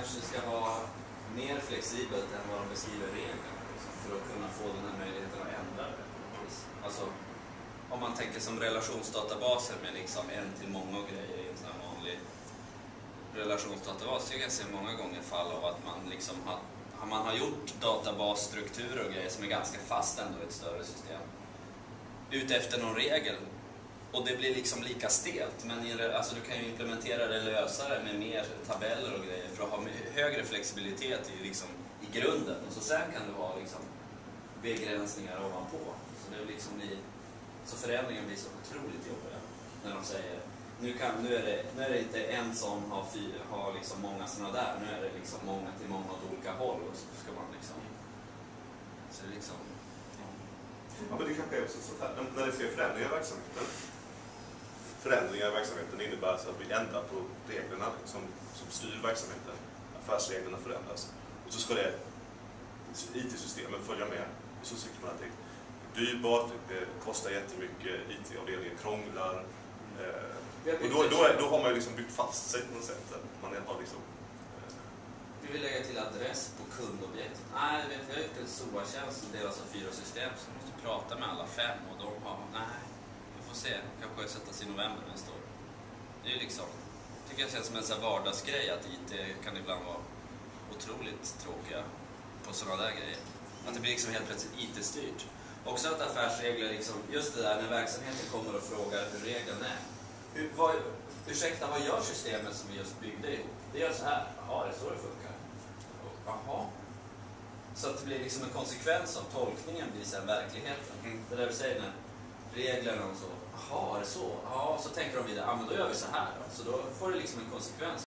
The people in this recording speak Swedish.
kanske ska vara mer flexibelt än vad de beskriver reglerna liksom, för att kunna få den här möjligheten att ändra det. Alltså, om man tänker som relationsdatabaser med liksom en till många och grejer i en sån här vanlig relationsdatabas. Jag ser se många gånger fall av att man liksom har, man har gjort databasstrukturer och grejer som är ganska fast ändå i ett större system. Utefter någon regel och det blir liksom lika stelt, men alltså du kan ju implementera det lösare med mer tabeller och grejer för att ha högre flexibilitet i, liksom, i grunden. Och så sen kan det vara liksom begränsningar ovanpå. Så, det liksom blir, så förändringen blir så otroligt jobbig när de säger nu, kan, nu, är det, nu är det inte en som har, fy, har liksom många sådana där, nu är det liksom många till många åt olika håll. Och så ska man liksom, så det liksom, ja. ja men det kanske är också sånt här, när det sker förändringar i verksamheten förändringar i verksamheten innebär alltså att vi ändrar på reglerna som, som styr verksamheten. Affärsreglerna förändras. Och så ska det IT-systemen följa med. Och så tycker man att det är dyrbart, det kostar jättemycket, IT-avdelningen krånglar. Eh, och då, då, då, har man ju liksom byggt fast sig på något sätt. Man har liksom, eh. Vi vill lägga till adress på kundobjekt. Nej, vi har gjort en SOA-tjänst som delas av fyra system så vi måste prata med alla fem och de har, nej, får se. Kanske sättas i november nästa år. Det är liksom, tycker jag känns som en sån vardagsgrej att IT kan ibland vara otroligt tråkiga på sådana där grejer. Att det blir liksom helt plötsligt IT-styrt. Också att affärsregler, liksom, just det där när verksamheten kommer och frågar hur regeln är. Hur, vad, ursäkta, vad gör systemet som vi just byggde ihop? Det gör så här. Jaha, det är så det funkar. Jaha. Så att det blir liksom en konsekvens av tolkningen blir sen verkligheten. Mm. Det där vi säger när reglerna och så. Jaha, är det så? Ja, så tänker de vidare. Ja, men då gör vi så här då. Så då får det liksom en konsekvens.